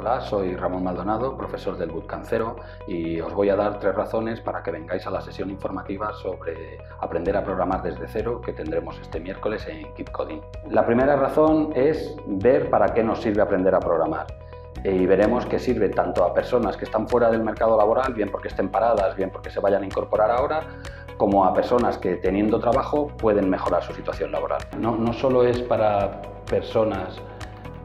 Hola, soy Ramón Maldonado, profesor del Bootcamp Cero y os voy a dar tres razones para que vengáis a la sesión informativa sobre aprender a programar desde cero que tendremos este miércoles en Keep Coding. La primera razón es ver para qué nos sirve aprender a programar y veremos que sirve tanto a personas que están fuera del mercado laboral, bien porque estén paradas, bien porque se vayan a incorporar ahora, como a personas que teniendo trabajo pueden mejorar su situación laboral. No solo es para personas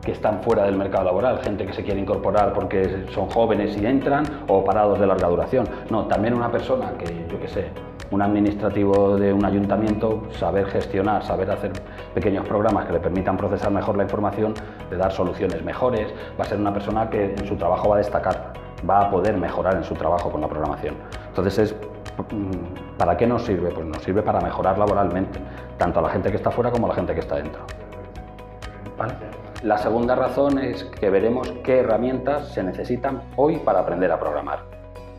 que están fuera del mercado laboral, gente que se quiere incorporar porque son jóvenes y entran o parados de larga duración. No, también una persona que, yo qué sé, un administrativo de un ayuntamiento, saber gestionar, saber hacer pequeños programas que le permitan procesar mejor la información, de dar soluciones mejores, va a ser una persona que en su trabajo va a destacar, va a poder mejorar en su trabajo con la programación. Entonces es mm, ¿Para qué nos sirve? Pues nos sirve para mejorar laboralmente, tanto a la gente que está fuera como a la gente que está dentro. ¿Vale? La segunda razón es que veremos qué herramientas se necesitan hoy para aprender a programar.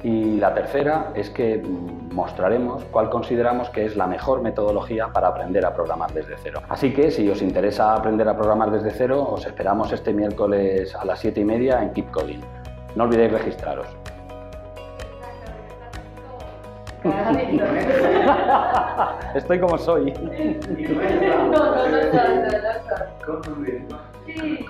Y la tercera es que mostraremos cuál consideramos que es la mejor metodología para aprender a programar desde cero. Así que si os interesa aprender a programar desde cero, os esperamos este miércoles a las 7 y media en Keep Coding. No olvidéis registraros. Estoy como soy. No, no, no, no, no, no. Sí.